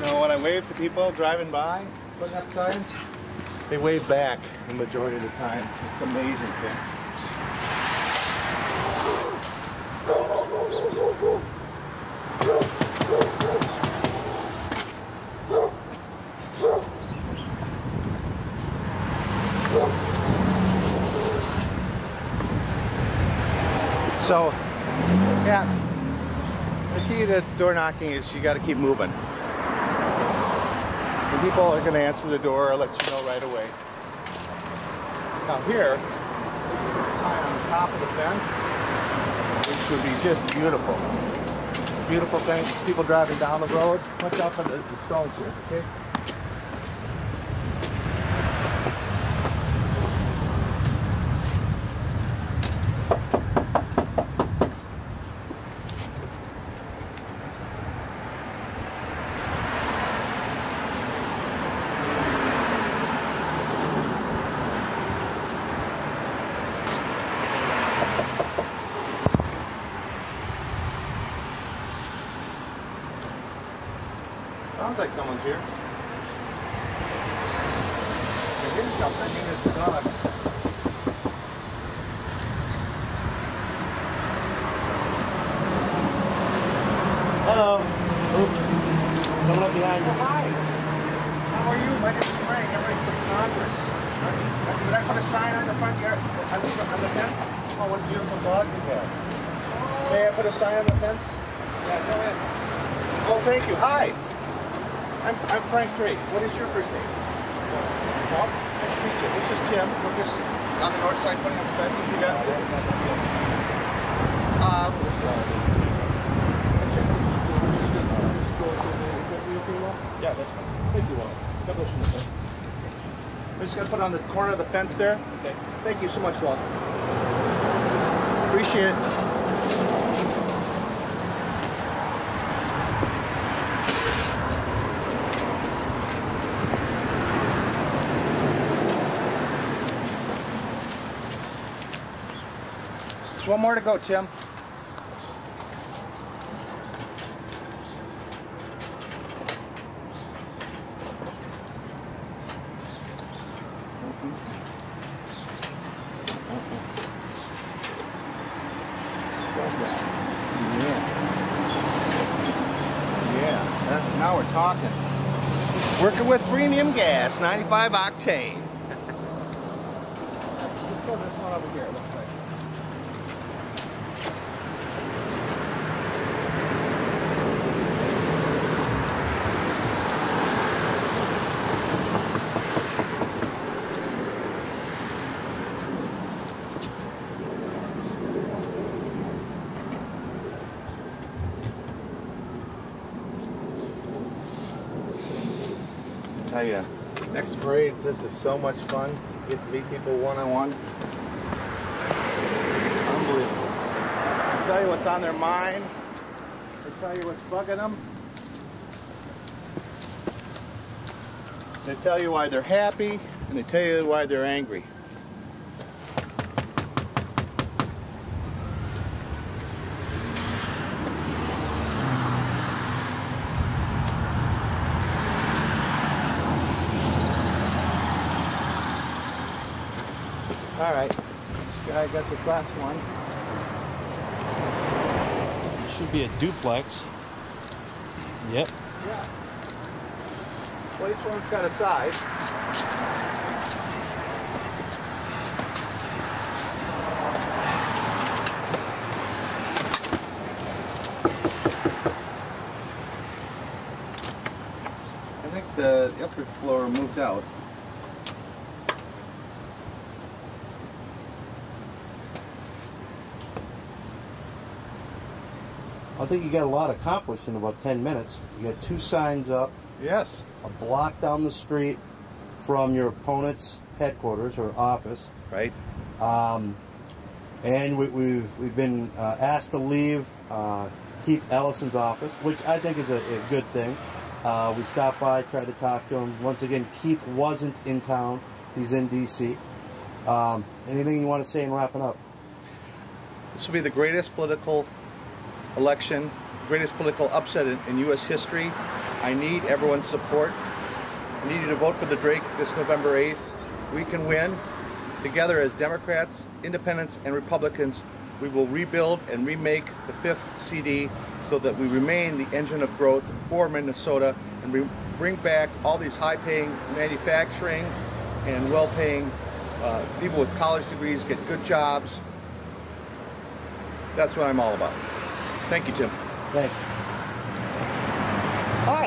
You know, when I wave to people driving by, putting up signs, they wave back the majority of the time. It's amazing, Tim. So, yeah, the key to door knocking is you got to keep moving. People are going to answer the door or let you know right away. Now here, high on top of the fence, which would be just beautiful. Beautiful thing. People driving down the road. Watch out for the, the stones here, okay? Sounds like someone's here. You hear something, I mean it's gonna. Hello. Oops. Coming up behind you. Hi. How are you? My name is Frank. I'm ready for Congress. Did I put a sign on the front yard, on the, on the fence? Oh, what a beautiful dog you have. May I put a sign on the fence? Yeah, go ahead. Oh, thank you. Hi. I'm, I'm Frank Drake. What is your first name? Bob. Nice to meet you. This is Tim. We're just on the north side putting up fences. We got. Um, yeah, that's fine. Thank you, Walt. God bless you, sir. We're just gonna put on the corner of the fence there. Okay. Thank you so much, Walt. Appreciate it. One more to go, Tim. Yeah. Yeah. Now we're talking. Working with premium gas, 95 octane. Let's go this one over here, tell you, next parades, this is so much fun. Get to meet people one-on-one. Unbelievable. They tell you what's on their mind. They tell you what's bugging them. They tell you why they're happy, and they tell you why they're angry. All right, this guy got the last one. Should be a duplex. Yep. Yeah. Well, each one's got a size. I think the upper floor moved out. I think you got a lot accomplished in about 10 minutes. You got two signs up, Yes. a block down the street from your opponent's headquarters or office. Right. Um, and we, we've, we've been uh, asked to leave uh, Keith Ellison's office, which I think is a, a good thing. Uh, we stopped by, tried to talk to him. Once again, Keith wasn't in town. He's in D.C. Um, anything you want to say in wrapping up? This will be the greatest political election, greatest political upset in, in U.S. history. I need everyone's support. I need you to vote for the Drake this November 8th. We can win. Together as Democrats, Independents, and Republicans, we will rebuild and remake the fifth CD so that we remain the engine of growth for Minnesota and bring back all these high-paying manufacturing and well-paying uh, people with college degrees get good jobs. That's what I'm all about. Thank you, Tim. Thanks.